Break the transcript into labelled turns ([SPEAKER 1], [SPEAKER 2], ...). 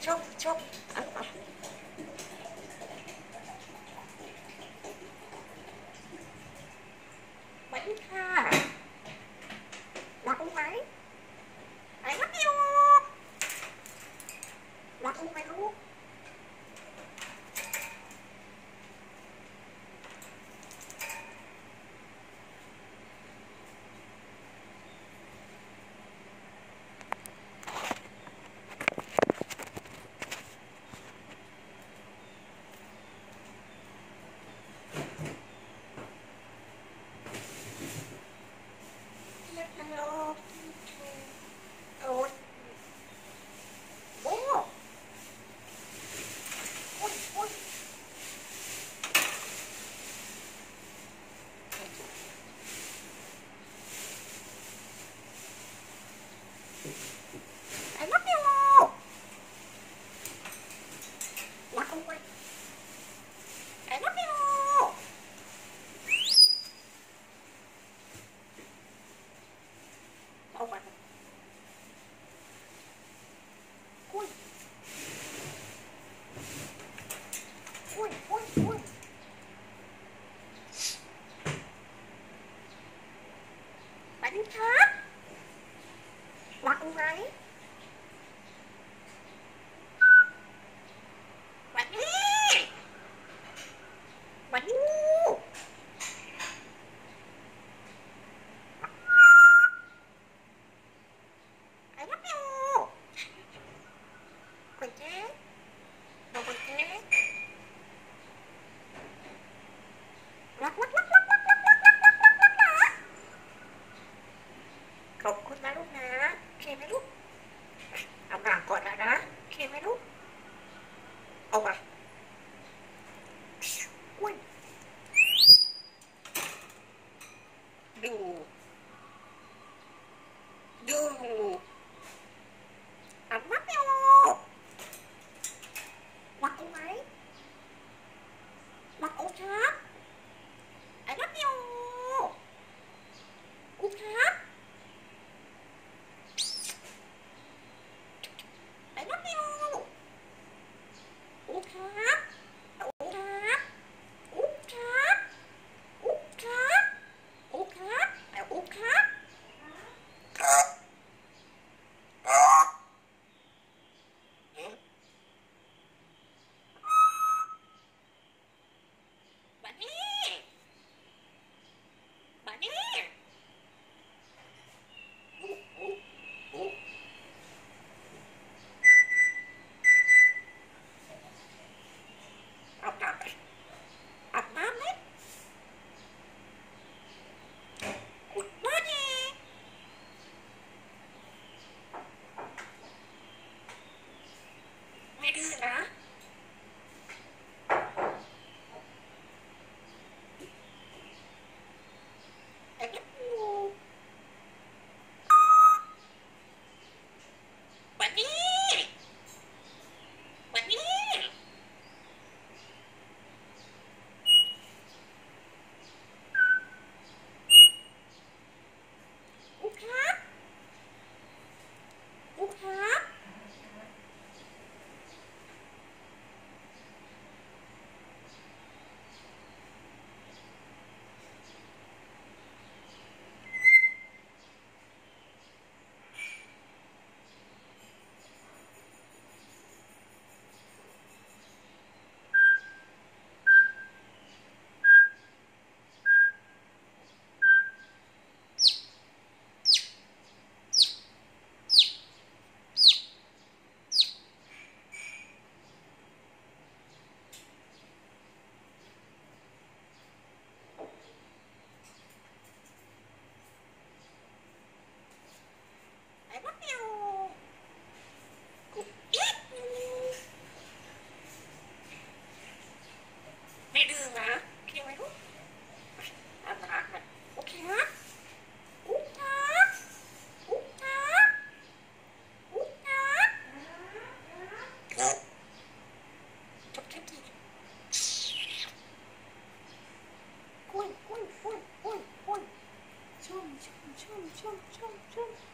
[SPEAKER 1] 敲敲